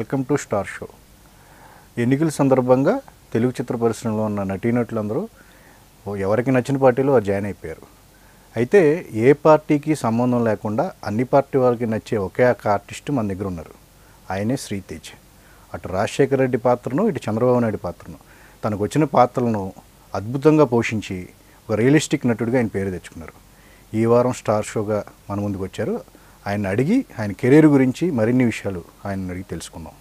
Welcome to star show. ఎన్నికల సందర్భంగా తెలుగు చిత్ర పరిశ్రమలో ఉన్న నటీనటులందరూ ఎవరికి నచ్చిన పార్టీలో వారు జాయిన్ అయిపోయారు. అయితే ఏ పార్టీకి సంబంధం లేకుండా అన్ని పార్టీ వాళ్ళకి నచ్చే ఒకే ఒక ఆర్టిస్ట్ మన దగ్గర ఉన్నారు. ఆయనే శ్రీతేజ్. అటు రాజశేఖర రెడ్డి పాత్రను ఇటు చంద్రబాబు నాయుడు పాత్రను. తనకు వచ్చిన పాత్రలను అద్భుతంగా పోషించి ఒక రియలిస్టిక్ నటుడిగా ఆయన పేరు తెచ్చుకున్నారు. ఈ వారం స్టార్ షోగా మన ముందుకు వచ్చారు. ఆయన అడిగి ఆయన కెరీర్ గురించి మరిన్ని విషయాలు ఆయన అడిగి తెలుసుకుందాం.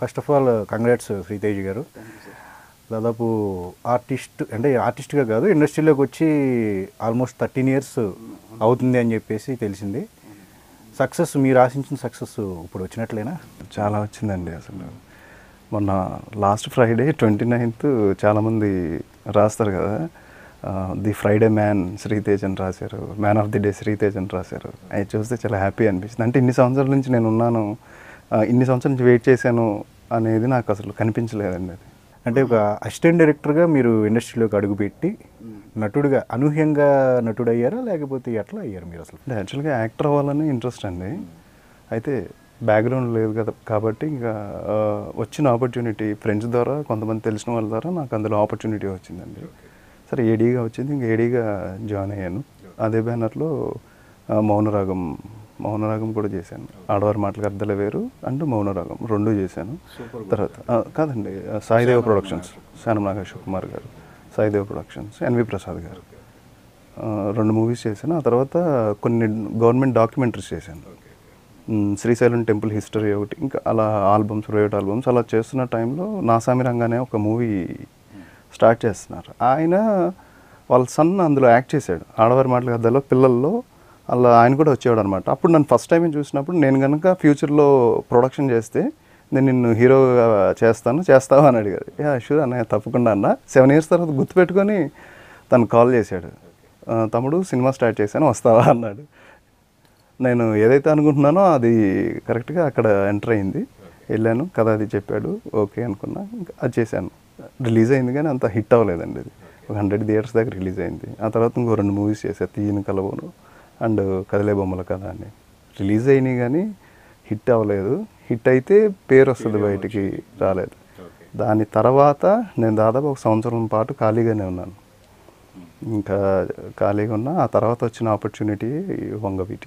First of all congrats Sritej గారు. దాదాపు ఆర్టిస్ట్ అంటే ఆర్టిస్ట్గా కాదు ఇండస్ట్రీలోకి వచ్చి ఆల్మోస్ట్ థర్టీన్ ఇయర్స్ అవుతుంది అని చెప్పేసి తెలిసింది. సక్సెస్ మీరు ఆశించిన సక్సెస్ ఇప్పుడు వచ్చినట్లేనా? చాలా వచ్చిందండి అసలు. మొన్న లాస్ట్ ఫ్రైడే ట్వంటీ నైన్త్ చాలామంది రాస్తారు కదా. ది ఫ్రైడే మ్యాన్ శ్రీతేజ్ అని రాశారు. Man of the day Sritej అని రాశారు. అది చూస్తే చాలా హ్యాపీ అనిపించింది అంటే ఇన్ని సంవత్సరాల నుంచి నేను ఉన్నాను. ఇన్ని సంవత్సరాల నుంచి వెయిట్ చేశాను అనేది నాకు అసలు కనిపించలేదండి అది. అంటే ఒక అసిస్టెంట్ డైరెక్టర్గా మీరు ఇండస్ట్రీలోకి అడుగుపెట్టి నటుడిగా అనూహ్యంగా నటుడు అయ్యారా లేకపోతే ఎట్లా అయ్యారు మీరు అసలు? యాక్చువల్గా యాక్టర్ అవ్వాలని ఇంట్రెస్ట్ అండి. అయితే బ్యాక్గ్రౌండ్ లేదు కదా. కాబట్టి ఇంకా వచ్చిన ఆపర్చునిటీ ఫ్రెండ్స్ ద్వారా కొంతమంది తెలిసిన వాళ్ళ ద్వారా నాకు అందులో ఆపర్చునిటీ వచ్చిందండి. సరే ఏడీగా వచ్చింది. ఇంకా ఏడీగా జాయిన్ అయ్యాను. అదే బ్యానర్లో మౌనరాగం మౌనరాగం కూడా చేశాను. ఆడవారి మాటలకు అర్థాలే వేరు అండ్ మౌనరాగం రెండు చేశాను. తర్వాత కాదండి సాయిదేవ ప్రొడక్షన్స్ శానం నాగేశ్వర కుమార్ గారు సాయిదేవ ప్రొడక్షన్స్ ఎన్వి ప్రసాద్ గారు. రెండు మూవీస్ చేశాను. ఆ తర్వాత కొన్ని గవర్నమెంట్ డాక్యుమెంటరీస్ చేశాను. శ్రీశైలం టెంపుల్ హిస్టరీ ఒకటి ఇంకా అలా ఆల్బమ్స్ ప్రైవేట్ ఆల్బమ్స్ అలా చేస్తున్న టైంలో నాసామి రంగానే ఒక మూవీ స్టార్ట్ చేస్తున్నారు. ఆయన వాళ్ళ సన్ అందులో యాక్ట్ చేశాడు. ఆడవారి మాటల కథలో పిల్లల్లో అలా ఆయన కూడా వచ్చేవాడు అనమాట అప్పుడు నన్ను ఫస్ట్ టైం చూసినప్పుడు నేను కనుక ఫ్యూచర్లో ప్రొడక్షన్ చేస్తే నేను నిన్ను హీరోగా చేస్తాను చేస్తావా అని అడిగాడు. యా షూర్ అన్నయ్య తప్పకుండా అన్న. సెవెన్ ఇయర్స్ తర్వాత గుర్తుపెట్టుకొని తను కాల్ చేశాడు. తమ్ముడు సినిమా స్టార్ట్ చేశాను వస్తావా? అన్నాడు. నేను ఏదైతే అనుకుంటున్నానో అది కరెక్ట్గా అక్కడ ఎంటర్ అయింది. వెళ్ళాను కథ అది చెప్పాడు ఓకే అనుకున్నా ఇంకా అది చేశాను. రిలీజ్ అయింది కానీ అంత హిట్ అవ్వలేదండి అది. ఒక హండ్రెడ్ థియేటర్స్ దాకా రిలీజ్ అయింది. ఆ తర్వాత ఇంకో రెండు మూవీస్ చేశా తీయని కలవను అండ్ కదలే బొమ్మల కథ అని. రిలీజ్ అయినాయి కానీ హిట్ అవ్వలేదు. హిట్ అయితే పేరు వస్తుంది బయటికి రాలేదు. దాని తర్వాత నేను దాదాపు ఒక సంవత్సరం పాటు ఖాళీగానే ఉన్నాను. ఇంకా ఖాళీగా ఉన్నా ఆ తర్వాత వచ్చిన ఆపర్చునిటీ వంగవీటి.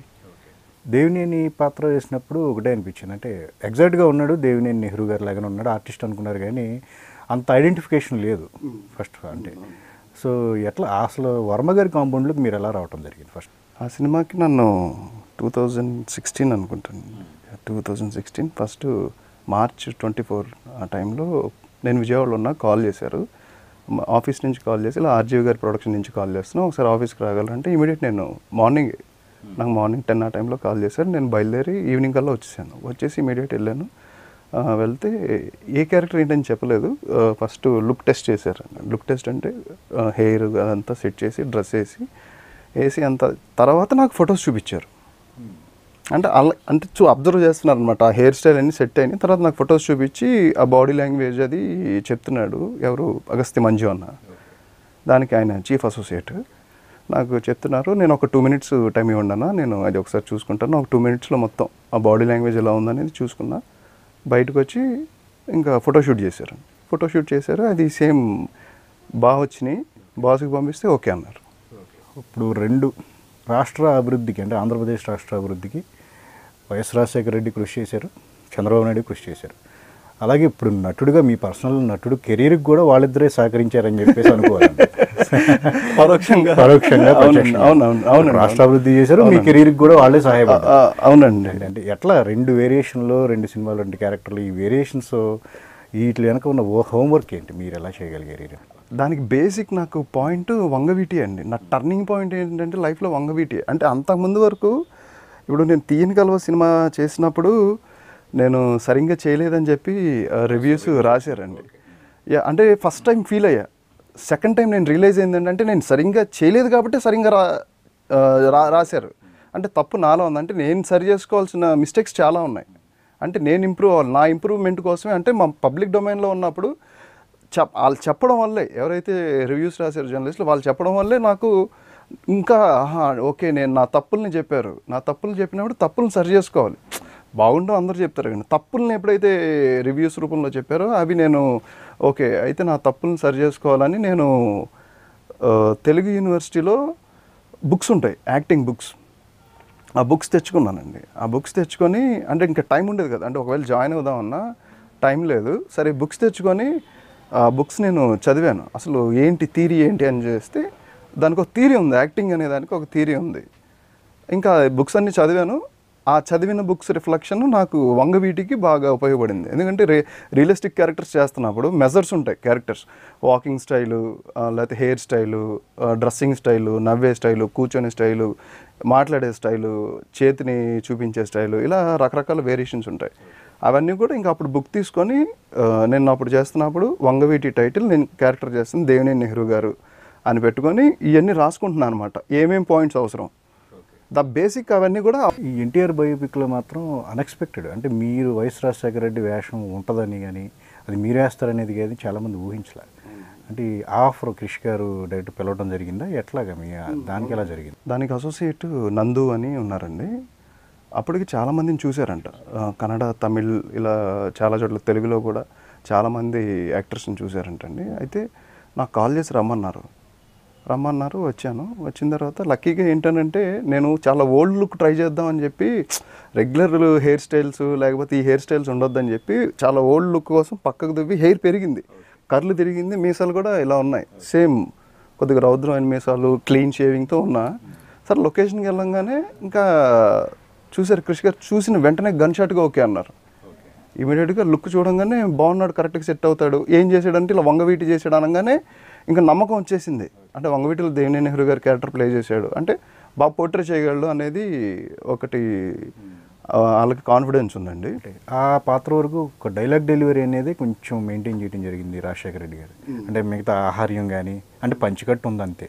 దేవినేని పాత్ర వేసినప్పుడు ఒకటే అనిపించింది. అంటే ఎగ్జాక్ట్గా ఉన్నాడు దేవినేని నెహ్రూ గారు లాగానే ఉన్నాడు ఆర్టిస్ట్ అనుకున్నారు కానీ అంత ఐడెంటిఫికేషన్ లేదు ఫస్ట్ అంటే సో ఎట్లా అసలు వర్మ గారి కాంపౌండ్లోకి మీరు ఎలా రావటం జరిగింది ఫస్ట్? ఆ సినిమాకి నన్ను టూ థౌజండ్ సిక్స్టీన్ అనుకుంటాను. Two thousand sixteen first March twenty four ఆ టైంలో నేను విజయవాడలో ఉన్న కాల్ చేశారు. ఆఫీస్ నుంచి కాల్ చేసి ఇలా ఆర్జీవి గారి ప్రొడక్షన్ నుంచి కాల్ చేస్తున్నాను ఒకసారి ఆఫీస్కి రాగలరంటే ఇమీడియట్ నేను మార్నింగ్ నాకు మార్నింగ్ టెన్ ఆ టైంలో కాల్ చేశారు. నేను బయలుదేరి ఈవినింగ్ కల్లా వచ్చేసాను. వచ్చేసి ఇమీడియట్ వెళ్ళాను. వెళ్తే ఏ క్యారెక్టర్ ఏంటని చెప్పలేదు. ఫస్ట్ లుక్ టెస్ట్ చేశారు. లుక్ టెస్ట్ అంటే హెయిర్ అదంతా సెట్ చేసి డ్రెస్ వేసి వేసి అంత తర్వాత నాకు ఫొటోస్ చూపించారు. అంటే అలా అంటే చూ అబ్జర్వ్ చేస్తున్నారు అనమాట ఆ హెయిర్ స్టైల్ అన్ని సెట్ అయినాయి. తర్వాత నాకు ఫొటోస్ చూపించి ఆ బాడీ లాంగ్వేజ్ అది చెప్తున్నాడు. ఎవరు? అగస్త్య మంజు అన్న. దానికి ఆయన చీఫ్ అసోసియేట్. నాకు చెప్తున్నారు. నేను ఒక టూ మినిట్స్ టైం ఇవ్వండి నేను అది ఒకసారి చూసుకుంటాను. ఒక టూ మినిట్స్లో మొత్తం ఆ బాడీ లాంగ్వేజ్ ఎలా ఉందనేది చూసుకున్నా. బయటకు వచ్చి ఇంకా ఫోటోషూట్ చేశారు. ఫోటోషూట్ చేశారు. అది సేమ్ బాగా వచ్చినాయి. బాస్కి పంపిస్తే ఓకే అన్నారు. ఇప్పుడు రెండు రాష్ట్ర అభివృద్ధికి అంటే ఆంధ్రప్రదేశ్ రాష్ట్ర అభివృద్ధికి వైఎస్ రాజశేఖర రెడ్డి కృషి చేశారు. చంద్రబాబు నాయుడు కృషి చేశారు. అలాగే ఇప్పుడు నటుడుగా మీ పర్సనల్ నటుడు కెరీర్కి కూడా వాళ్ళిద్దరే సహకరించారని చెప్పేసి అనుకోవాలండి పరోక్షంగా. పరోక్షంగా అవునండి ప్రత్యక్షంగా. అవునవును అవునండి. రాష్ట్ర అభివృద్ధి చేశారు మీ కెరీర్కి కూడా వాళ్ళే సహాయపడ్డారు. ఆ, అవునండి. అంటే ఎట్లా రెండు వేరియేషన్లో రెండు సినిమాలు రెండు క్యారెక్టర్లు ఈ వేరియేషన్స్ వీటి వెనక ఉన్న హోంవర్క్ ఏంటి? మీరు ఎలా చేయగలిగారు? దానికి బేసిక్ నాకు పాయింట్ వంగవీటి అండి. నా టర్నింగ్ పాయింట్ ఏంటంటే లైఫ్లో వంగవీటి. అంటే అంతకుముందు వరకు ఇప్పుడు నేను తీయని కలవ సినిమా చేసినప్పుడు నేను సరిగ్గా చేయలేదని చెప్పి రివ్యూస్ రాశారండి. యా అంటే ఫస్ట్ టైం ఫీల్ అయ్యా. సెకండ్ టైం నేను రియలైజ్ ఏంటంటే నేను సరిగ్గా చేయలేదు కాబట్టి సరిగ్గా రా రాశారు. అంటే తప్పు నాలో ఉంది. అంటే నేను సరి చేసుకోవాల్సిన మిస్టేక్స్ చాలా ఉన్నాయి. అంటే నేను ఇంప్రూవ్ అవ్వాలి. నా ఇంప్రూవ్మెంట్ కోసమే అంటే మా పబ్లిక్ డొమైన్లో ఉన్నప్పుడు చెప్ వాళ్ళు చెప్పడం వల్లే ఎవరైతే రివ్యూస్ రాశారు జర్నలిస్టులు వాళ్ళు చెప్పడం వల్లే నాకు ఇంకా ఓకే నేను నా తప్పుల్ని చెప్పారు. నా తప్పులు చెప్పినప్పుడు తప్పులను సరి చేసుకోవాలి. బాగుండవు అందరూ చెప్తారు కానీ తప్పుల్ని ఎప్పుడైతే రివ్యూస్ రూపంలో చెప్పారో అవి నేను ఓకే అయితే నా తప్పులను సరి చేసుకోవాలని నేను తెలుగు యూనివర్సిటీలో బుక్స్ ఉంటాయి యాక్టింగ్ బుక్స్. ఆ బుక్స్ తెచ్చుకున్నానండి. ఆ బుక్స్ తెచ్చుకొని అంటే ఇంకా టైం ఉండేది కదా అంటే ఒకవేళ జాయిన్ అవుదామన్నా టైం లేదు. సరే బుక్స్ తెచ్చుకొని ఆ బుక్స్ నేను చదివాను. అసలు ఏంటి థీరీ ఏంటి అని చేస్తే దానికి ఒక థీరీ ఉంది యాక్టింగ్ అనే దానికి ఒక థీరీ ఉంది. ఇంకా బుక్స్ అన్నీ చదివాను. ఆ చదివిన బుక్స్ రిఫ్లెక్షన్ నాకు వంగవీటికి బాగా ఉపయోగపడింది. ఎందుకంటే రే రియలిస్టిక్ క్యారెక్టర్స్ చేస్తున్నప్పుడు మెజర్స్ ఉంటాయి క్యారెక్టర్స్. వాకింగ్ స్టైలు లేకపోతే హెయిర్ స్టైలు డ్రెస్సింగ్ స్టైలు నవ్వే స్టైలు కూర్చొని స్టైలు మాట్లాడే స్టైలు చేతిని చూపించే స్టైలు ఇలా రకరకాల వేరియేషన్స్ ఉంటాయి. అవన్నీ కూడా ఇంకా అప్పుడు బుక్ తీసుకొని నేను అప్పుడు చేస్తున్నప్పుడు వంగవీటి టైటిల్ నేను క్యారెక్టర్ చేస్తుంది దేవినేని నెహ్రూ గారు అని పెట్టుకొని ఇవన్నీ రాసుకుంటున్నాను అనమాట ఏమేం పాయింట్స్ అవసరం? ద బేసిక్ అవన్నీ కూడా ఈ ఎన్టీఆర్ బయోపిక్లో మాత్రం అన్ఎక్స్పెక్టెడ్ అంటే మీరు వైఎస్ రాజశేఖర రెడ్డి వేషం ఉంటుందని కానీ అది మీరు వేస్తారనేది కానీ చాలామంది ఊహించలే అంటే ఈ ఆఫర్ క్రిష్ గారు డైరెక్ట్ పిలవడం జరిగిందా? ఎట్లాగా మీ దానికి ఎలా జరిగింది? దానికి అసోసియేట్ నందు అని ఉన్నారండి. అప్పటికి చాలామందిని చూశారంట. కన్నడ తమిళ్ ఇలా చాలా చోట్ల తెలుగులో కూడా చాలామంది యాక్టర్స్ని చూశారంటండి. అయితే నాకు కాల్ చేసి రమ్మన్నారు. రమ్మన్నారు వచ్చాను. వచ్చిన తర్వాత లక్కీగా ఏంటనంటే నేను చాలా ఓల్డ్ లుక్ ట్రై చేద్దామని చెప్పి రెగ్యులర్ హెయిర్ స్టైల్స్ లేకపోతే ఈ హెయిర్ స్టైల్స్ ఉండొద్దని చెప్పి చాలా ఓల్డ్ లుక్ కోసం పక్కకు దువ్వి హెయిర్ పెరిగింది. కర్లు తిరిగింది మీసాలు కూడా ఇలా ఉన్నాయి. సేమ్ కొద్దిగా రౌద్రమైన మీసాలు క్లీన్ షేవింగ్తో ఉన్నా. సరే లొకేషన్కి వెళ్ళంగానే ఇంకా చూశారు క్రిష్ గారు చూసిన వెంటనే గన్ షాట్గా ఓకే అన్నారు. ఇమీడియట్గా లుక్ చూడంగానే బాగున్నాడు కరెక్ట్గా సెట్ అవుతాడు. ఏం చేశాడంటే ఇలా వంగవీటి చేశాడు అనగానే ఇంకా నమ్మకం వచ్చేసింది. అంటే వంగవీటిలో దేవినేని నెహ్రూ గారు క్యారెక్టర్ ప్లే చేశాడు. అంటే బాగా పోర్ట్రే చేయగలడు అనేది ఒకటి వాళ్ళకి కాన్ఫిడెన్స్ ఉందండి. ఆ పాత్ర వరకు ఒక డైలాగ్ డెలివరీ అనేది కొంచెం మెయింటైన్ చేయడం జరిగింది రాజశేఖర రెడ్డి గారు. అంటే మిగతా ఆహార్యం కానీ అంటే పంచికట్టు ఉంది అంతే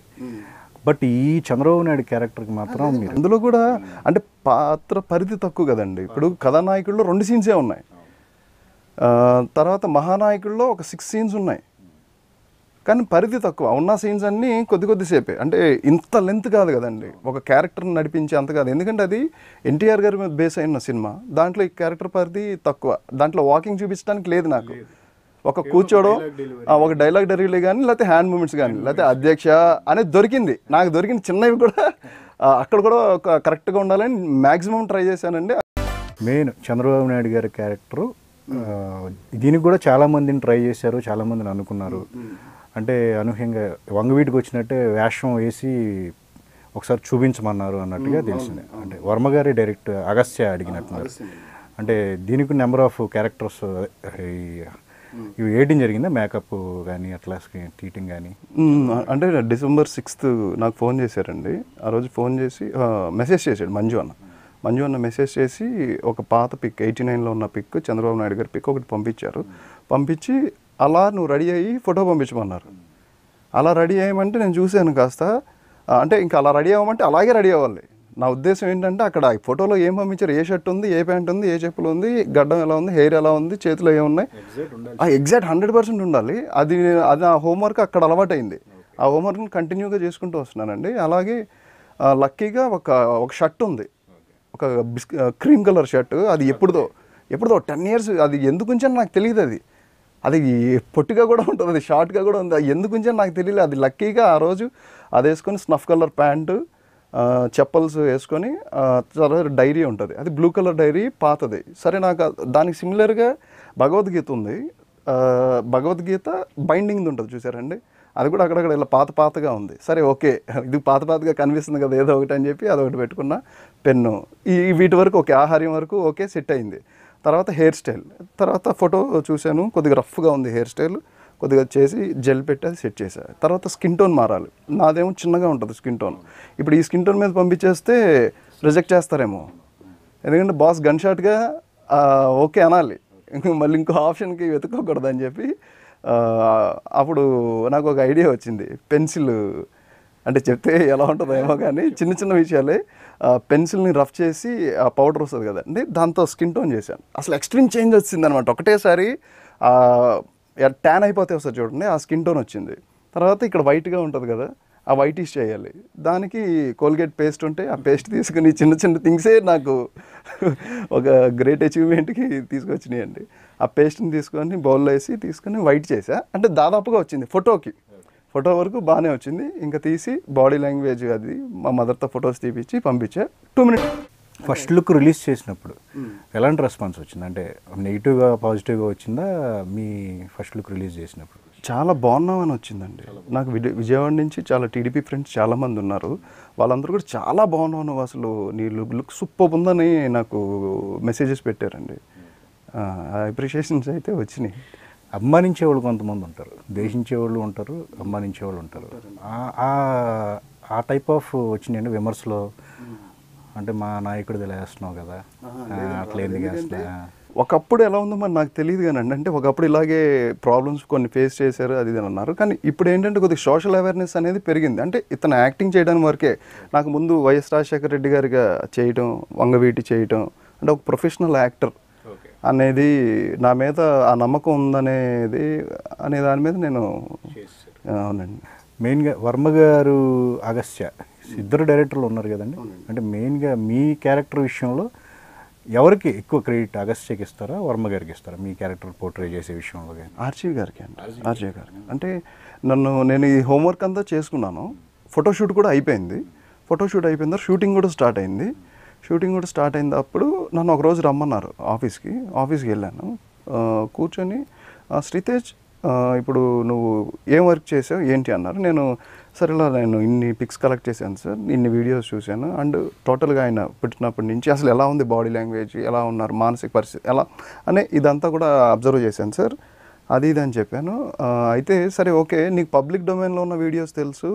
బట్ ఈ చంద్రబాబు నాయుడు క్యారెక్టర్కి మాత్రం మీరు అందులో కూడా అంటే పాత్ర పరిధి తక్కువ కదండి. ఇప్పుడు కథానాయకుల్లో రెండు సీన్సే ఉన్నాయి. తర్వాత మహానాయకుల్లో ఒక సిక్స్ సీన్స్ ఉన్నాయి. కానీ పరిధి తక్కువ. ఉన్న సీన్స్ అన్నీ కొద్ది కొద్దిసేపే. అంటే ఇంత లెంత్ కాదు కదండి. ఒక క్యారెక్టర్ని నడిపించే అంత కాదు. ఎందుకంటే అది ఎన్టీఆర్ గారి మీద బేస్ అయిన సినిమా. దాంట్లో ఈ క్యారెక్టర్ పరిధి తక్కువ. దాంట్లో వాకింగ్ చూపించడానికి లేదు నాకు. ఒక కూర్చోవడం ఆ, ఒక డైలాగ్ డెలివరీ కానీ లేకపోతే హ్యాండ్ మూమెంట్స్ కానీ లేకపోతే అధ్యక్ష అనేది దొరికింది. నాకు దొరికిన చిన్నవి కూడా. అక్కడ కూడా ఒక కరెక్ట్గా ఉండాలని మ్యాక్సిమం ట్రై చేశానండి. మెయిన్ చంద్రబాబు నాయుడు గారి క్యారెక్టరు దీనికి కూడా చాలా మందిని ట్రై చేశారు చాలా మందిని అనుకున్నారు. అంటే అనూహ్యంగా వంగవీటికి వచ్చినట్టే వేషం వేసి ఒకసారి చూపించమన్నారు అన్నట్టుగా తెలిసింది. అంటే వర్మ గారి డైరెక్ట్ అగస్త్య అడిగినట్టున్నారు. అంటే దీనికి నెంబర్ ఆఫ్ క్యారెక్టర్స్ ఇవి వేయడం జరిగిందా? మేకప్ కానీ అట్లా టీటింగ్ కానీ. అంటే డిసెంబర్ సిక్స్త్ నాకు ఫోన్ చేశారండి. ఆ రోజు ఫోన్ చేసి మెసేజ్ చేశాడు మంజు అన్న. మంజు అన్న మెసేజ్ చేసి ఒక పాత పిక్ ఎయిటీ నైన్లో ఉన్న పిక్ చంద్రబాబు నాయుడు గారి పిక్ ఒకటి పంపించారు. పంపించి అలా నువ్వు రెడీ అయ్యి ఫోటో పంపించమన్నారు. అలా రెడీ అయ్యమంటే నేను చూశాను కాస్త. అంటే ఇంకా అలా రెడీ అవ్వమంటే అలాగే రెడీ అవ్వాలి. నా ఉద్దేశం ఏంటంటే అక్కడ ఫోటోలో ఏం పంపించారు? ఏ షర్ట్ ఉంది? ఏ ప్యాంట్ ఉంది? ఏ చెప్పులు ఉంది? గడ్డం ఎలా ఉంది? హెయిర్ ఎలా ఉంది? చేతులు ఏమున్నాయి ఆ ఎగ్జాక్ట్ హండ్రెడ్ పర్సెంట్ ఉండాలి. అది అది ఆ హోంవర్క్ అక్కడ అలవాటైంది. ఆ హోంవర్క్ని కంటిన్యూగా చేసుకుంటూ వస్తున్నానండి. అలాగే లక్కీగా ఒక ఒక షర్ట్ ఉంది. ఒక క్రీమ్ కలర్ షర్ట్. అది ఎప్పుడుదో ఎప్పుడుదో టెన్ ఇయర్స్ అది ఎందుకు నాకు తెలియదు అది. అది పొట్టిగా కూడా ఉంటుంది అది షార్ట్గా కూడా ఉంది. అది ఎందుకు ఉంచాను నాకు తెలియలేదు. అది లక్కీగా ఆ రోజు అది వేసుకొని స్నఫ్ కలర్ ప్యాంటు చెప్పల్స్ వేసుకొని తర్వాత డైరీ ఉంటుంది. అది బ్లూ కలర్ డైరీ పాతది. సరే నాకు దానికి సిమిలర్గా భగవద్గీత ఉంది. భగవద్గీత బైండింగ్ ఉంటుంది చూసారండి? అది కూడా అక్కడక్కడ ఇలా పాత పాతగా ఉంది. సరే ఓకే. ఇది పాత పాతగా కనిపిస్తుంది కదా ఏదో ఒకటి అని చెప్పి అదొకటి పెట్టుకున్న పెన్ను. ఈ వీటి వరకు ఓకే ఆహార్యం వరకు ఓకే సెట్ అయింది. తర్వాత హెయిర్ స్టైల్. తర్వాత ఫోటో చూశాను కొద్దిగా రఫ్గా ఉంది హెయిర్ స్టైల్ కొద్దిగా చేసి జెల్ పెట్టి అది సెట్ చేశాను తర్వాత స్కిన్ టోన్ మారాలి. నాదేమో చిన్నగా ఉంటుంది స్కిన్ టోన్. ఇప్పుడు ఈ స్కిన్ టోన్ మీద పంపించేస్తే రిజెక్ట్ చేస్తారేమో. ఎందుకంటే బాస్ గన్ షాట్గా ఓకే అనాలి. మళ్ళీ ఇంకో ఆప్షన్కి వెతుక్కోకూడదు అని చెప్పి అప్పుడు నాకు ఒక ఐడియా వచ్చింది. పెన్సిల్ అంటే చెప్తే ఎలా ఉంటుందో ఏమో కానీ చిన్న చిన్న విషయాలే. పెన్సిల్ని రఫ్ చేసి ఆ పౌడర్ వస్తుంది కదండి దాంతో స్కిన్ టోన్ చేశాను. అసలు ఎక్స్ట్రీమ్ చేంజ్ వచ్చింది అనమాట ఒకటేసారి ట్యాన్ అయిపోతే వస్తుంది చూడండి ఆ స్కిన్ టోన్ వచ్చింది. తర్వాత ఇక్కడ వైట్గా ఉంటుంది కదా ఆ వైటిష్ చేయాలి. దానికి కోల్గేట్ పేస్ట్ ఉంటే ఆ పేస్ట్ తీసుకుని చిన్న చిన్న థింగ్సే నాకు ఒక గ్రేట్ అచీవ్మెంట్కి తీసుకొచ్చినాయండి. ఆ పేస్ట్ని తీసుకొని బౌల్లో వేసి తీసుకొని వైట్ చేసా అంటే దాదాపుగా వచ్చింది ఫోటోకి. ఫోటో వరకు బాగానే వచ్చింది. ఇంకా తీసి బాడీ లాంగ్వేజ్ అది మా మదర్తో ఫొటోస్ తీపిచ్చి పంపించా. Two minutes first look release చేసినప్పుడు ఎలాంటి రెస్పాన్స్ వచ్చింది? అంటే నెగిటివ్గా పాజిటివ్గా వచ్చిందా? మీ ఫస్ట్ లుక్ రిలీజ్ చేసినప్పుడు? చాలా బాగున్నామని వచ్చిందండి. నాకు విజయ విజయవాడ నుంచి చాలా టీడీపీ ఫ్రెండ్స్ చాలా మంది ఉన్నారు. వాళ్ళందరూ కూడా చాలా బాగున్నావు నువ్వు అసలు. నీ లుక్ లుక్ సూపర్ ఉందని నాకు మెసేజెస్ పెట్టారండి. అప్రిషియేషన్స్ అయితే వచ్చినాయి. అభిమానించే వాళ్ళు కొంతమంది ఉంటారు. దేశించే వాళ్ళు ఉంటారు అభిమానించే వాళ్ళు ఉంటారు. ఆ- టైప్ ఆఫ్ వచ్చినాయండి విమర్శలో. అంటే మా నాయకుడిది ఇలా వేస్తున్నావు కదా. అట్లా ఎందుకు వేస్తున్నా? ఒకప్పుడు ఎలా ఉందో మరి నాకు తెలియదు కానీ అంటే ఒకప్పుడు ఇలాగే ప్రాబ్లమ్స్ కొన్ని ఫేస్ చేశారు అది ఇది అని అన్నారు. కానీ ఇప్పుడు ఏంటంటే కొద్దిగా సోషల్ అవేర్నెస్ అనేది పెరిగింది. అంటే ఇతను యాక్టింగ్ చేయడానికి వరకే నాకు ముందు వైఎస్ రాజశేఖర రెడ్డి గారిగా చేయటం వంగవీటి చేయటం అంటే ఒక ప్రొఫెషనల్ యాక్టర్ అనేది నా మీద ఆ నమ్మకం ఉందనేది అనే దాని మీద నేను అవునండి. మెయిన్గా వర్మ గారు అగస్త్య ఇద్దరు డైరెక్టర్లు ఉన్నారు కదండి. అంటే మెయిన్గా మీ క్యారెక్టర్ విషయంలో ఎవరికి ఎక్కువ క్రెడిట్ అగస్త్యకి ఇస్తారా వర్మ గారికి ఇస్తారా? మీ క్యారెక్టర్ పోర్ట్రే చేసే విషయంలో కానీ. ఆర్జీవి గారికి అండి. ఆర్జీవి గారికి. అంటే నన్ను నేను ఈ హోంవర్క్ అంతా చేసుకున్నాను. ఫోటోషూట్ కూడా అయిపోయింది. ఫోటోషూట్ అయిపోయిన తర్వాత షూటింగ్ కూడా స్టార్ట్ అయింది. షూటింగ్ కూడా స్టార్ట్ అయింది. అప్పుడు నన్ను ఒక రోజు రమ్మన్నారు ఆఫీస్కి. ఆఫీస్కి వెళ్ళాను. కూర్చొని శ్రీతేజ్ ఇప్పుడు నువ్వు ఏం వర్క్ చేసావు? ఏంటి? అన్నారు. నేను సరేలా నేను ఇన్ని పిక్స్ కలెక్ట్ చేశాను సార్. ఇన్ని వీడియోస్ చూశాను. అండ్ టోటల్గా ఆయన పుట్టినప్పటి నుంచి అసలు ఎలా ఉంది బాడీ లాంగ్వేజ్? ఎలా ఉన్నారు? మానసిక పరిస్థితి ఎలా? అనే ఇదంతా కూడా అబ్జర్వ్ చేశాను సార్. అది ఇది అని చెప్పాను. అయితే సరే ఓకే. నీకు పబ్లిక్ డొమైన్లో ఉన్న వీడియోస్ తెలుసు.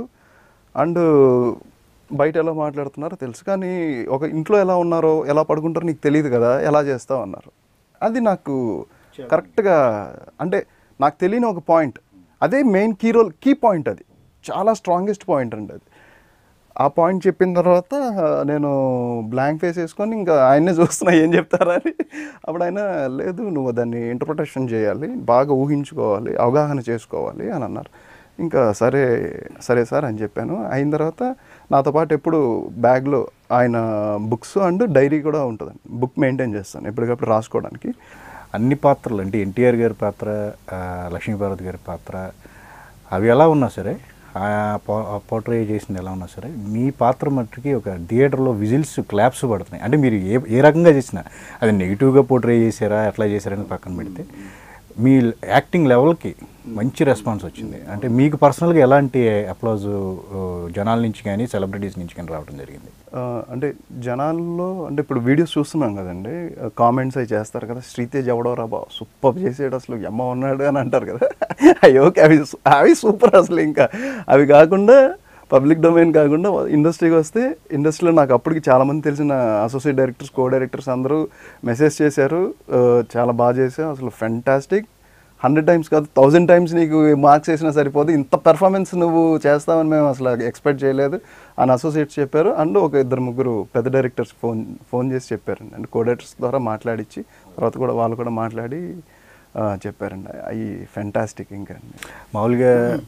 అండ్ బయట ఎలా మాట్లాడుతున్నారో తెలుసు. కానీ ఒక ఇంట్లో ఎలా ఉన్నారో ఎలా పడుకుంటారో నీకు తెలియదు కదా ఎలా చేస్తావు అన్నారు. అది నాకు కరెక్ట్గా అంటే నాకు తెలియని ఒక పాయింట్. అదే main key role key point అది. చాలా స్ట్రాంగెస్ట్ పాయింట్ అండి అది. ఆ పాయింట్ చెప్పిన తర్వాత నేను బ్లాంక్ ఫేస్ వేసుకొని ఇంకా ఆయన్నే చూస్తున్నా ఏం చెప్తారా అని. అప్పుడు ఆయన లేదు నువ్వు దాన్ని ఇంటర్ప్రిటేషన్ చేయాలి బాగా ఊహించుకోవాలి అవగాహన చేసుకోవాలి అని అన్నారు. ఇంకా సరే సరే సార్ అని చెప్పాను. అయిన తర్వాత నాతో పాటు ఎప్పుడు బ్యాగ్లో ఆయన బుక్స్ అండ్ డైరీ కూడా ఉంటుందండి. బుక్ మెయింటైన్ చేస్తాను ఎప్పటికప్పుడు రాసుకోవడానికి. అన్ని పాత్రలు అంటే ఎన్టీఆర్ గారి పాత్ర లక్ష్మీపార్వతి గారి పాత్ర అవి ఎలా ఉన్నా సరే ఆ పోర్ట్రే చేసింది ఎలా ఉన్నా సరే మీ పాత్ర మట్టుకి ఒక థియేటర్లో విజిల్స్ క్లాప్స్ పడుతున్నాయి. అంటే మీరు ఏ ఏ రకంగా చేసినా అది నెగిటివ్గా పోర్ట్రే చేశారా ఎట్లా చేశారని పక్కన పెడితే మీ యాక్టింగ్ లెవెల్కి మంచి రెస్పాన్స్ వచ్చింది. అంటే మీకు పర్సనల్గా ఎలాంటి అప్లాజ్ జనాల నుంచి కానీ సెలబ్రిటీస్ నుంచి కానీ రావడం జరిగింది? అంటే జనాల్లో అంటే ఇప్పుడు వీడియోస్ చూస్తున్నాం కదండి. కామెంట్స్ అవి చేస్తారు కదా శ్రీతేజ్ ఎవడోరా బా సూపర్ చేసేడు అసలు ఎమ్మ ఉన్నాడు అని అంటారు కదా. అయ్యో అవి అవి సూపర్ అసలు ఇంకా. అవి కాకుండా పబ్లిక్ డొమైన్ కాకుండా ఇండస్ట్రీకి వస్తే ఇండస్ట్రీలో నాకు అప్పటికి చాలామంది తెలిసిన అసోసియేట్ డైరెక్టర్స్ కో డైరెక్టర్స్ అందరూ మెసేజ్ చేశారు. చాలా బాగా చేశారు అసలు ఫెంటాస్టిక్ హండ్రెడ్ టైమ్స్ కాదు థౌజండ్ టైమ్స్ నీకు మార్క్స్ వేసినా సరిపోదు. ఇంత పెర్ఫార్మెన్స్ నువ్వు చేస్తావని మేము అసలు ఎక్స్పెక్ట్ చేయలేదు. అని అసోసియేట్స్ చెప్పారు. అండ్ ఒక ఇద్దరు ముగ్గురు పెద్ద డైరెక్టర్స్ ఫోన్ ఫోన్ చేసి చెప్పారండి. అండ్ కో డైరెక్టర్స్ ద్వారా మాట్లాడిచ్చి తర్వాత కూడా వాళ్ళు కూడా మాట్లాడి చెప్పారండి. అవి ఫెంటాస్టిక్ ఇంకా మామూలుగా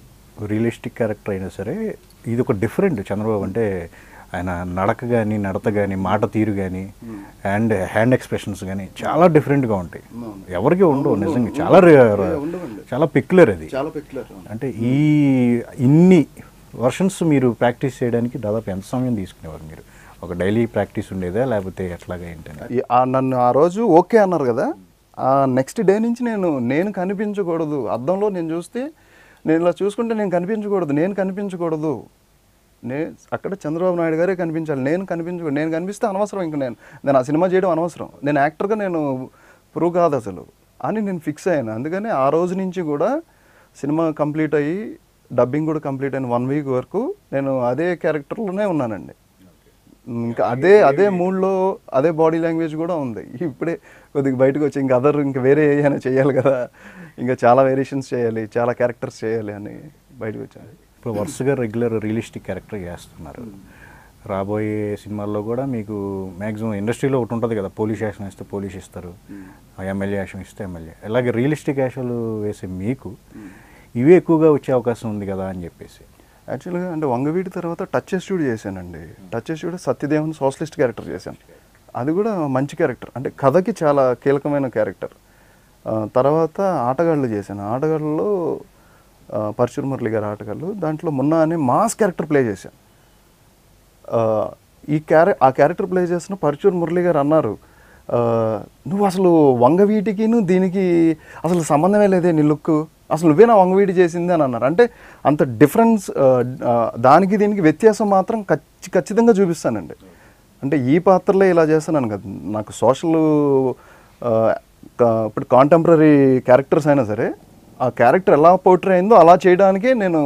రియలిస్టిక్ క్యారెక్టర్ అయినా సరే ఇది ఒక డిఫరెంట్ చంద్రబాబు అంటే ఆయన నడక కానీ నడత కానీ మాట తీరు కానీ అండ్ హ్యాండ్ ఎక్స్ప్రెషన్స్ కానీ చాలా డిఫరెంట్గా ఉంటాయి. ఎవరికి ఉండవు నిజంగా. చాలా చాలా పెక్యులర్ అది. చాలా పెక్యులర్ అంటే ఈ ఇన్ని వర్షన్స్ మీరు ప్రాక్టీస్ చేయడానికి దాదాపు ఎంత సమయం తీసుకునేవారు మీరు? ఒక డైలీ ప్రాక్టీస్ ఉండేదా? లేకపోతే ఎట్లాగా ఏంటని ఆ నన్ను ఆ రోజు ఓకే అన్నారు కదా. ఆ నెక్స్ట్ డే నుంచి నేను నేను కనిపించకూడదు. అద్దంలో నేను చూస్తే నేను ఇలా చూసుకుంటే నేను కనిపించకూడదు నేను కనిపించకూడదు. నే అక్కడ చంద్రబాబు నాయుడు గారే కనిపించాలి. నేను కనిపించకూడదు. నేను కనిపిస్తే అనవసరం ఇంక నేను. నేను ఆ సినిమా చేయడం అనవసరం. నేను యాక్టర్గా నేను ప్రూవ్ కాదు అసలు. అని నేను ఫిక్స్ అయ్యాను. అందుకని ఆ రోజు నుంచి కూడా సినిమా కంప్లీట్ అయ్యి డబ్బింగ్ కూడా కంప్లీట్ అయిన వన్ వీక్ వరకు నేను అదే క్యారెక్టర్లోనే ఉన్నానండి. ఇంకా అదే అదే మూడ్లో అదే బాడీ లాంగ్వేజ్ కూడా ఉంది. ఇప్పుడే కొద్దిగా బయటకు వచ్చి ఇంకా అదర్ ఇంకా వేరే ఏమైనా చేయాలి కదా ఇంకా చాలా వేరియేషన్స్ చేయాలి చాలా క్యారెక్టర్స్ చేయాలి అని బయటకు వచ్చాను ఇప్పుడు వరుసగా రెగ్యులర్ రియలిస్టిక్ క్యారెక్టర్ చేస్తున్నారు. రాబోయే సినిమాల్లో కూడా మీకు మ్యాక్సిమం ఇండస్ట్రీలో ఒకటి ఉంటుంది కదా పోలీస్ యాక్షన్ ఇస్తే పోలీస్ ఇస్తారు ఎమ్మెల్యే యాక్షన్ ఇస్తే ఎమ్మెల్యే అలాగే రియలిస్టిక్ యాక్షన్లు వేసే మీకు ఇవే ఎక్కువగా వచ్చే అవకాశం ఉంది కదా అని చెప్పేసి. యాక్చువల్గా అంటే వంగవీటి తర్వాత టచ్ స్టూడ్ చేశానండి. Touch stood Satyadevan socialist character చేశాను. అది కూడా మంచి క్యారెక్టర్. అంటే కథకి చాలా కీలకమైన క్యారెక్టర్. తర్వాత ఆటగాళ్ళు చేశాను. ఆటగాళ్ళలో ఆ, పరశుర మురళి గారు ఆటగాళ్ళు దాంట్లో మొన్న అనే మాస్ క్యారెక్టర్ ప్లే చేశాను. ఈ క్యారె ఆ క్యారెక్టర్ ప్లే చేసిన పరచూర్ మురళి గారు అన్నారు నువ్వు అసలు వంగవీటికిను దీనికి అసలు సంబంధమే లేదే నీ లుక్ అసలు నువ్వే నా వంగవీటి చేసింది అని అన్నారు. అంటే అంత డిఫరెన్స్ దానికి దీనికి వ్యత్యాసం మాత్రం ఖచ్చి ఖచ్చితంగా చూపిస్తానండి. అంటే ఈ పాత్రలే ఇలా చేస్తున్నాను కదా. నాకు సోషల్ ఇప్పుడు కాంటెంపరీ క్యారెక్టర్స్ అయినా సరే ఆ క్యారెక్టర్ ఎలా పోర్ట్రే అయిందో అలా చేయడానికే నేను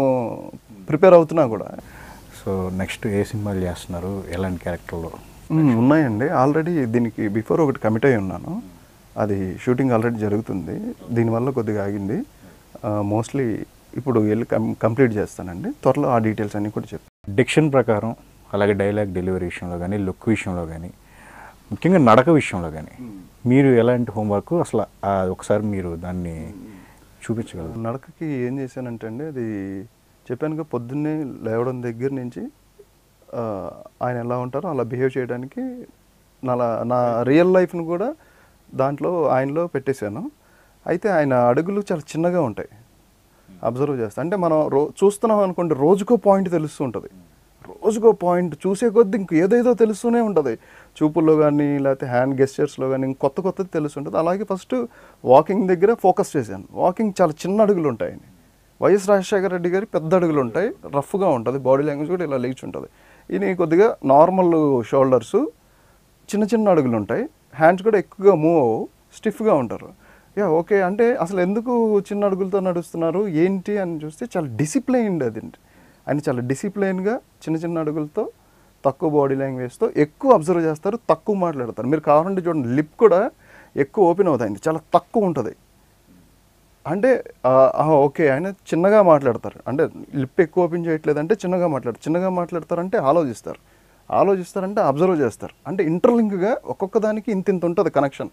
ప్రిపేర్ అవుతున్నా కూడా. సో నెక్స్ట్ ఏ సినిమాలు చేస్తున్నారు? ఎలాంటి క్యారెక్టర్లో ఉన్నాయండి. ఆల్రెడీ దీనికి బిఫోర్ ఒకటి కమిట్ అయి ఉన్నాను. అది షూటింగ్ ఆల్రెడీ జరుగుతుంది. దీనివల్ల కొద్దిగా ఆగింది. మోస్ట్లీ ఇప్పుడు వెళ్ళి కంప్లీట్ చేస్తానండి. త్వరలో ఆ డీటెయిల్స్ అన్నీ కూడా చెప్తాను డిక్షన్ ప్రకారం అలాగే డైలాగ్ డెలివరీ విషయంలో కానీ లుక్ విషయంలో కానీ ముఖ్యంగా నడక విషయంలో కానీ మీరు ఎలాంటి హోంవర్క్ అసలు ఒకసారి మీరు దాన్ని చూపించగలరు? నడకకి ఏం చేశానంటే అండి అది చెప్పానుగా పొద్దున్నే లేవడం దగ్గర నుంచి ఆయన ఎలా ఉంటారో అలా బిహేవ్ చేయడానికి నా నా రియల్ లైఫ్ను కూడా దాంట్లో ఆయనలో పెట్టేశాను. అయితే ఆయన అడుగులు చాలా చిన్నగా ఉంటాయి. అబ్జర్వ్ చేస్తా అంటే మనం రో చూస్తున్నాం అనుకోండి రోజుకో పాయింట్ తెలుస్తూ ఉంటుంది. రోజుకో పాయింట్ చూసే కొద్ది ఇంక ఏదేదో తెలుస్తూనే ఉంటుంది. చూపుల్లో కానీ లేకపోతే హ్యాండ్ గెస్చర్స్లో కానీ కొత్త కొత్తది తెలుస్తుంటుంది. అలాగే ఫస్ట్ వాకింగ్ దగ్గర ఫోకస్ చేశాను. వాకింగ్ చాలా చిన్న అడుగులు ఉంటాయి వైఎస్ రాజశేఖర రెడ్డి గారి పెద్ద అడుగులు ఉంటాయి రఫ్గా ఉంటుంది. బాడీ లాంగ్వేజ్ కూడా ఇలా లేచి ఉంటుంది. ఈయన కొద్దిగా నార్మల్ షోల్డర్స్ చిన్న చిన్న అడుగులు ఉంటాయి హ్యాండ్స్ కూడా ఎక్కువగా మూవ్ అవ్వు స్టిఫ్గా ఉంటారు. Yeah okay. అంటే అసలు ఎందుకు చిన్న అడుగులతో నడుస్తున్నారు? ఏంటి అని చూస్తే చాలా డిసిప్లైన్డ్ అది. ఆయన చాలా డిసిప్లైన్గా చిన్న చిన్న అడుగులతో తక్కువ బాడీ లాంగ్వేజ్తో ఎక్కువ అబ్జర్వ్ చేస్తారు తక్కువ మాట్లాడతారు. మీరు కావాలంటే చూడండి లిప్ కూడా ఎక్కువ ఓపెన్ అవుతాయండి. చాలా తక్కువ ఉంటుంది. అంటే ఓకే ఆయన చిన్నగా మాట్లాడతారు. అంటే లిప్ ఎక్కువ ఓపెన్ చేయట్లేదు అంటే చిన్నగా మాట్లాడతారు. చిన్నగా మాట్లాడతారంటే ఆలోచిస్తారు. ఆలోచిస్తారంటే అబ్జర్వ్ చేస్తారు. అంటే ఇంటర్లింక్గా ఒక్కొక్క దానికి ఇంత ఇంత ఉంటుంది కనెక్షన్.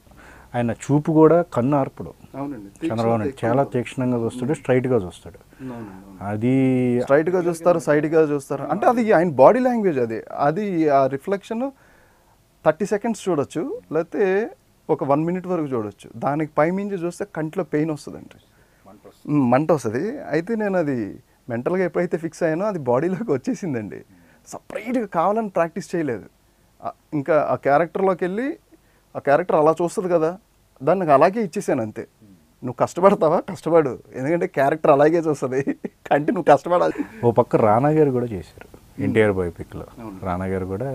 ఆయన చూపు కూడా కన్ను ఆర్పడు అవునండి చంద్రబాబు నాయుడు చాలా తీక్షణంగా చూస్తాడు స్ట్రైట్గా చూస్తాడు. అది స్ట్రైట్గా చూస్తారు సైడ్గా చూస్తారు. అంటే అది ఆయన బాడీ లాంగ్వేజ్ అది. అది ఆ రిఫ్లెక్షన్ థర్టీ సెకండ్స్ చూడొచ్చు లేకపోతే ఒక వన్ మినిట్ వరకు చూడొచ్చు. దానికి పైమించి చూస్తే కంట్లో పెయిన్ వస్తుందండి. మంట వస్తుంది. అయితే నేను అది మెంటల్గా ఎప్పుడైతే ఫిక్స్ అయ్యానో అది బాడీలోకి వచ్చేసిందండి. సపరేట్గా కావాలని ప్రాక్టీస్ చేయలేదు. ఇంకా ఆ క్యారెక్టర్లోకి వెళ్ళి ఆ క్యారెక్టర్ అలా చూస్తుంది కదా దాన్ని నాకు అలాగే ఇచ్చేసాను అంతే. నువ్వు కష్టపడతావా? కష్టపడు. ఎందుకంటే క్యారెక్టర్ అలాగే చూస్తుంది. కంటే నువ్వు కష్టపడాలి. ఓ పక్క రానా గారు కూడా చేశారు ఎన్టీఆర్ బయోపిక్లో రానా గారు కూడా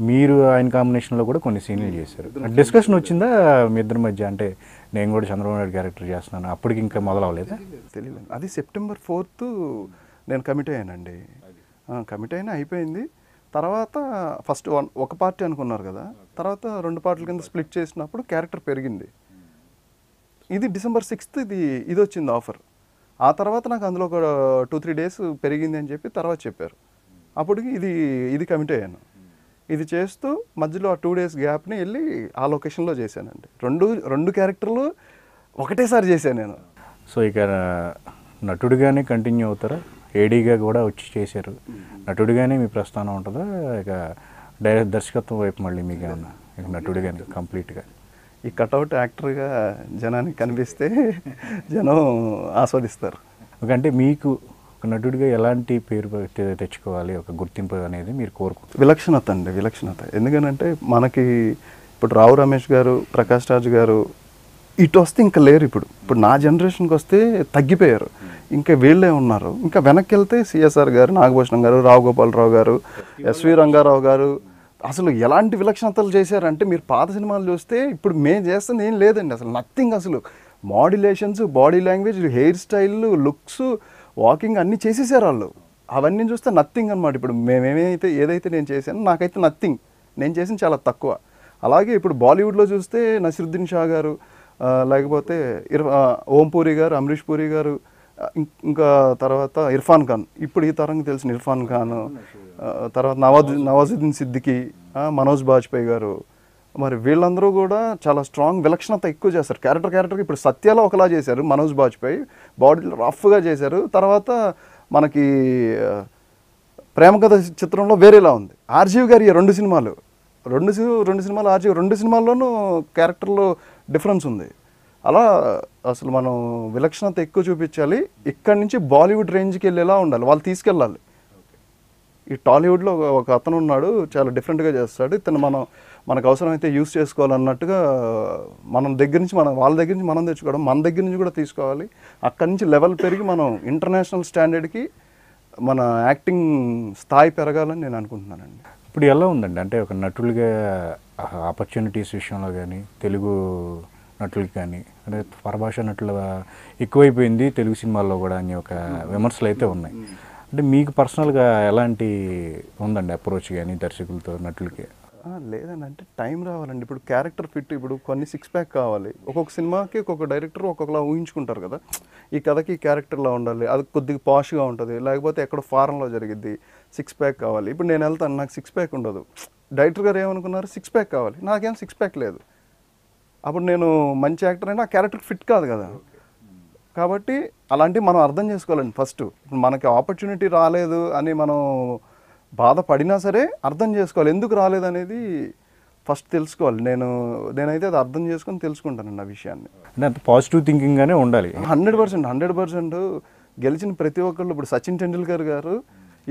మీరు ఆయన కాంబినేషన్లో కూడా కొన్ని సీన్లు చేశారు. డిస్కషన్ వచ్చిందా మీ ఇద్దరి మధ్య? అంటే నేను కూడా చంద్రబాబు నాయుడు క్యారెక్టర్ చేస్తున్నాను అప్పటికి ఇంకా మొదలవలేదా తెలియదు అది సెప్టెంబర్ ఫోర్త్ నేను కమిట్ అయ్యానండి. కమిట్ అయినా అయిపోయింది. తర్వాత ఫస్ట్ వన్ ఒక పార్టీ అనుకున్నారు కదా తర్వాత రెండు పార్టీల కింద స్ప్లిట్ చేసినప్పుడు క్యారెక్టర్ పెరిగింది. ఇది డిసెంబర్ సిక్స్త్ ఇది ఇది వచ్చింది ఆఫర్. ఆ తర్వాత నాకు అందులో ఒక టూ త్రీ డేస్ పెరిగింది అని చెప్పి తర్వాత చెప్పారు. అప్పటికి ఇది ఇది కమిట్ అయ్యాను. ఇది చేస్తూ మధ్యలో ఆ టూ డేస్ గ్యాప్ని వెళ్ళి ఆ లొకేషన్లో చేశానండి. రెండు రెండు క్యారెక్టర్లు ఒకటేసారి చేశాను నేను. సో ఇక నటుడిగానే కంటిన్యూ అవుతారా? ఏడీగా కూడా వచ్చి చేశారు. నటుడిగానే మీ ప్రస్థానం ఉంటుందా? ఇక డైరెక్ట్ దర్శకత్వం వైపు మళ్ళీ మీకు ఏమన్నా ఇక నటుడిగానే కంప్లీట్గా? ఈ కటౌట్ యాక్టర్గా జనానికి కనిపిస్తే జనం ఆస్వాదిస్తారు. అంటే మీకు ఒక నటుడిగా ఎలాంటి పేరు తెచ్చుకోవాలి? ఒక గుర్తింపు అనేది మీరు కోరుకుంటారు విలక్షణత అండి విలక్షణత. ఎందుకనంటే మనకి ఇప్పుడు రావు రమేష్ గారు ప్రకాష్ రాజ్ గారు ఇటు వస్తే ఇంకా లేరు ఇప్పుడు. ఇప్పుడు నా జనరేషన్కి వస్తే తగ్గిపోయారు. ఇంకా వీళ్ళే ఉన్నారు. ఇంకా వెనక్కి వెళ్తే సిఎస్ఆర్ గారు నాగభూషణం గారు రావు గోపాలరావు గారు ఎస్వి రంగారావు గారు అసలు ఎలాంటి విలక్షణతలు చేశారంటే మీరు పాత సినిమాలు చూస్తే ఇప్పుడు మేము చేస్తుంది ఏం లేదండి. అసలు నథింగ్ అసలు. Modulations body language hair style looks walking అన్నీ చేసేసారు వాళ్ళు. అవన్నీ చూస్తే నథింగ్ అనమాట ఇప్పుడు మేమేమైతే ఏదైతే నేను చేశానో నాకైతే నథింగ్. నేను చేసింది చాలా తక్కువ. అలాగే ఇప్పుడు బాలీవుడ్లో చూస్తే నసిరుద్దీన్ షా గారు లేకపోతే ఇర్ ఓంపూరి ఓం పూరి గారు అమరీష్ పూరి గారు ఇంకా తర్వాత ఇర్ఫాన్ ఖాన్. ఇప్పుడు ఈ తరంగా తెలిసిన ఇర్ఫాన్ ఖాన్ తర్వాత నవాజ్ నవాజుద్దీన్ సిద్దికి మనోజ్ బాజ్పేయి గారు. మరి వీళ్ళందరూ కూడా చాలా స్ట్రాంగ్ విలక్షణత ఎక్కువ చేస్తారు క్యారెక్టర్ క్యారెక్టర్కి ఇప్పుడు సత్యాలో ఒకలా చేశారు మనోజ్ బాజ్పేయి. బాడీ రఫ్గా చేశారు. తర్వాత మనకి ప్రేమకథ ప్రేమ కథ చిత్రంలో వేరేలా ఉంది. ఆర్జీవి గారి రెండు సినిమాలు. రెండు సి- రెండు సినిమాలు ఆర్జీవి రెండు సినిమాల్లోనూ క్యారెక్టర్లో డిఫరెన్స్ ఉంది. అలా అసలు మనం విలక్షణత ఎక్కువ చూపించాలి. ఇక్కడి నుంచి బాలీవుడ్ రేంజ్కి వెళ్ళేలా ఉండాలి. వాళ్ళు తీసుకెళ్ళాలి. ఈ టాలీవుడ్లో ఒక- అతను ఉన్నాడు చాలా డిఫరెంట్గా చేస్తాడు. ఇతను మనం మనకు అవసరమైతే యూస్ చేసుకోవాలన్నట్టుగా మనం దగ్గర నుంచి మనం వాళ్ళ దగ్గర నుంచి మనం తెచ్చుకోవడం మన దగ్గర నుంచి కూడా తీసుకోవాలి. అక్కడి నుంచి లెవెల్ పెరిగి మనం ఇంటర్నేషనల్ స్టాండర్డ్కి మన యాక్టింగ్ స్థాయి పెరగాలని నేను అనుకుంటున్నానండి. ఇప్పుడు ఎలా ఉందండి? అంటే ఒక నటులుగా ఆపర్చునిటీస్ విషయంలో కానీ తెలుగు నటులకి కానీ అంటే పరభాష నటుల ఎక్కువైపోయింది తెలుగు సినిమాల్లో కూడా అని ఒక విమర్శలు అయితే ఉన్నాయి. అంటే మీకు పర్సనల్గా ఎలాంటి ఉందండి అప్రోచ్ కానీ దర్శకులతో నటులకి? లేదండి. అంటే టైం రావాలండి. ఇప్పుడు క్యారెక్టర్ ఫిట్ ఇప్పుడు కొన్ని సిక్స్ ప్యాక్ కావాలి. ఒక్కొక్క సినిమాకి ఒక్కొక్క డైరెక్టర్ ఒక్కొక్కలా ఊహించుకుంటారు కదా. ఈ కథకి ఈ క్యారెక్టర్లా ఉండాలి. అది కొద్దిగా పాష్గా ఉంటుంది. లేకపోతే ఎక్కడ ఫారెన్లో జరిగిద్ది. సిక్స్ ప్యాక్ కావాలి. ఇప్పుడు నేను వెళ్తాను నాకు సిక్స్ ప్యాక్ ఉండదు. డైరెక్టర్ గారు ఏమనుకున్నారు? సిక్స్ ప్యాక్ కావాలి. నాకేం సిక్స్ ప్యాక్ లేదు. అప్పుడు నేను మంచి యాక్టర్ అయినా ఆ క్యారెక్టర్ ఫిట్ కాదు కదా. కాబట్టి అలాంటివి మనం అర్థం చేసుకోవాలండి ఫస్ట్. ఇప్పుడు మనకి ఆపర్చునిటీ రాలేదు అని మనం బాధపడినా సరే అర్థం చేసుకోవాలి. ఎందుకు రాలేదు అనేది ఫస్ట్ తెలుసుకోవాలి. నేను నేనైతే అది అర్థం చేసుకొని తెలుసుకుంటానండి ఆ విషయాన్ని. అంటే అంత పాజిటివ్ థింకింగ్గానే ఉండాలి. హండ్రెడ్ పర్సెంట్ హండ్రెడ్ పర్సెంట్ గెలిచిన ప్రతి ఒక్కళ్ళు. ఇప్పుడు సచిన్ టెండూల్కర్ గారు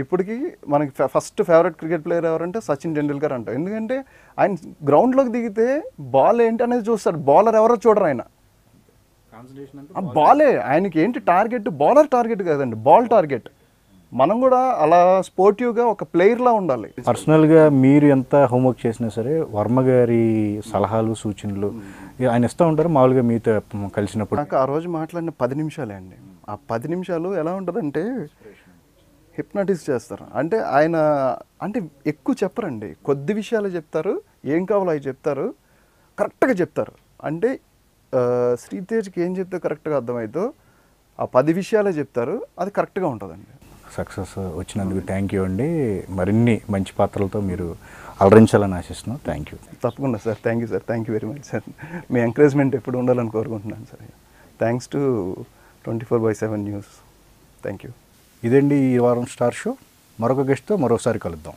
ఇప్పటికీ మనకి ఫస్ట్ ఫేవరెట్ క్రికెట్ ప్లేయర్ ఎవరంటే సచిన్ టెండూల్కర్ అంట. ఎందుకంటే ఆయన గ్రౌండ్లోకి దిగితే బాల్ ఏంటి అనేది చూస్తాడు. బౌలర్ ఎవరో చూడరు ఆయన. ఆ బాలే ఆయనకి ఏంటి టార్గెట్ బౌలర్ టార్గెట్ కాదండి. బాల్ టార్గెట్ మనం కూడా అలా స్పోర్టివ్గా ఒక ప్లేయర్లా ఉండాలి. పర్సనల్గా మీరు ఎంత హోంవర్క్ చేసినా సరే వర్మ గారి సలహాలు సూచనలు ఇక ఆయన ఇస్తూ ఉంటారు. మామూలుగా మీతో కలిసినప్పుడు. నాకు ఆ రోజు మాట్లాడిన పది నిమిషాలే అండి. ఆ పది నిమిషాలు ఎలా ఉంటుందంటే హిప్నటిస్ చేస్తారు. అంటే ఆయన అంటే ఎక్కువ చెప్పరండి. కొద్ది విషయాలు చెప్తారు ఏం కావాలో అవి చెప్తారు కరెక్ట్గా చెప్తారు. అంటే శ్రీతేజ్కి ఏం చెప్తే కరెక్ట్గా అర్థమవుతుందో ఆ పది విషయాలే చెప్తారు అది కరెక్ట్గా ఉంటుందండి. సక్సెస్ వచ్చినందుకు థ్యాంక్ యూ అండి. మరిన్ని మంచి పాత్రలతో మీరు అలరించాలని ఆశిస్తున్నాం. Thank you. తప్పకుండా sir. Thank you sir. Thank you very much sir. Me encouragement ఎప్పుడు ఉండాలని కోరుకుంటున్నాను sir. Thanks to twenty four by seven news. Thank you. ఇదండి ఈ వారం స్టార్ షో. మరొక గెస్ట్తో మరోసారి కలుద్దాం.